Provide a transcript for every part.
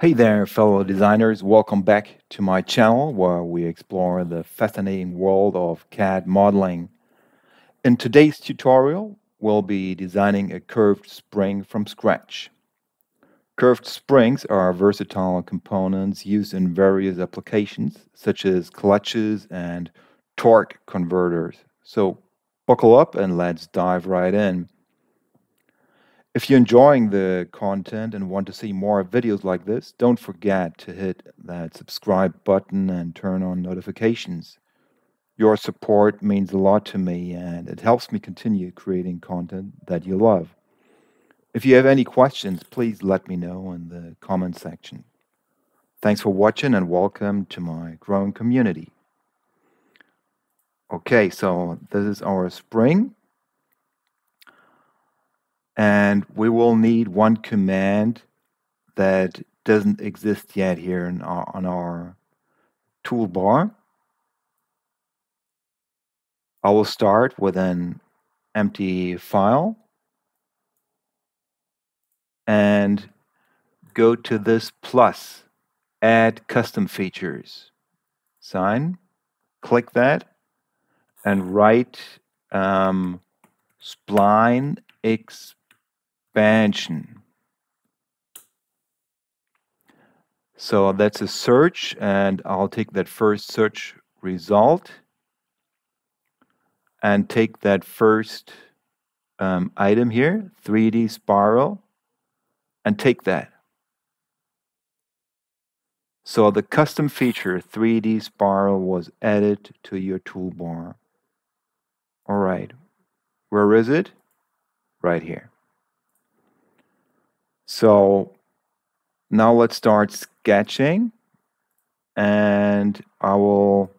Hey there, fellow designers. Welcome back to my channel where we explore the fascinating world of CAD modeling. In today's tutorial, we'll be designing a curved spring from scratch. Curved springs are versatile components used in various applications, such as clutches and torque converters. So buckle up and let's dive right in. If you're enjoying the content and want to see more videos like this, don't forget to hit that subscribe button and turn on notifications. Your support means a lot to me and it helps me continue creating content that you love. If you have any questions, please let me know in the comment section. Thanks for watching and welcome to my growing community. Okay, so this is our spring. And we will need one command that doesn't exist yet here our, on our toolbar. I will start with an empty file and go to this plus, add custom features. Sign, click that, and write um, spline expansion. So that's a search, and I'll take that first search result and take that first um, item here, 3D spiral, and take that. So the custom feature 3D spiral was added to your toolbar. All right, where is it? Right here. So now let's start sketching and I will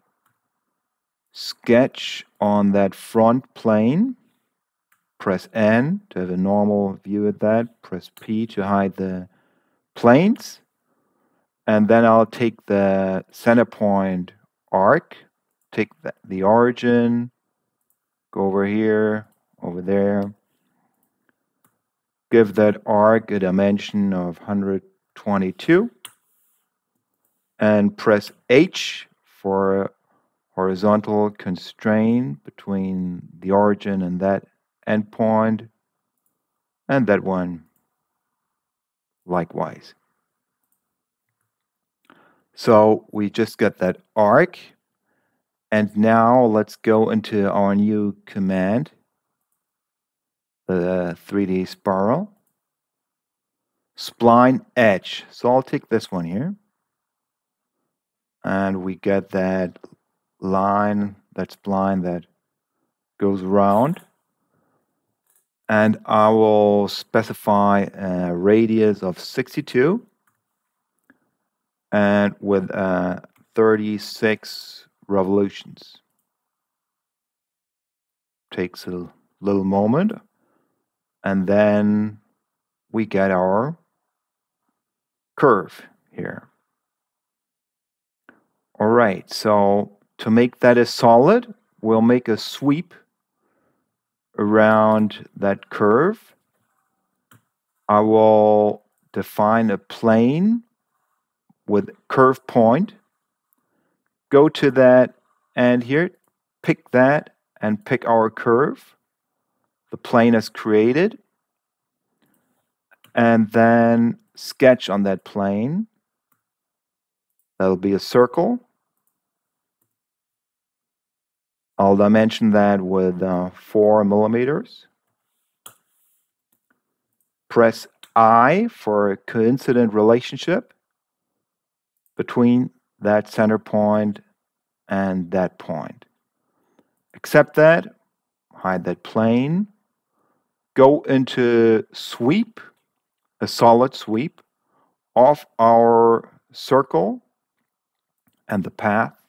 sketch on that front plane. Press N to have a normal view of that, press P to hide the planes, and then I'll take the center point arc, take the, the origin, go over here, over there, give that arc a dimension of 122, and press H for horizontal constraint between the origin and that endpoint, and that one likewise. So we just got that arc. And now let's go into our new command, the 3D spiral. Spline edge. So I'll take this one here. And we get that line, that spline that goes around and I will specify a radius of 62 and with uh, 36 revolutions. Takes a little moment and then we get our curve here. All right, so to make that a solid, we'll make a sweep around that curve. I will define a plane with curve point. Go to that and here, pick that and pick our curve. The plane is created. And then sketch on that plane. That'll be a circle. I'll dimension that with uh, 4 millimeters. Press I for a coincident relationship between that center point and that point. Accept that, hide that plane, go into sweep, a solid sweep of our circle, and the path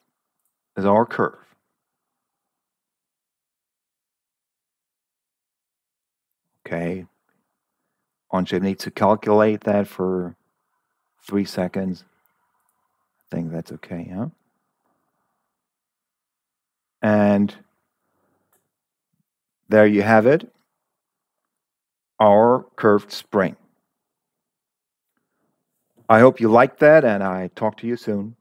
is our curve. Okay. Needs to need to calculate that for three seconds. I think that's okay, huh? And there you have it, our curved spring. I hope you liked that, and I talk to you soon.